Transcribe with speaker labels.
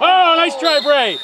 Speaker 1: Oh, nice try, Bray.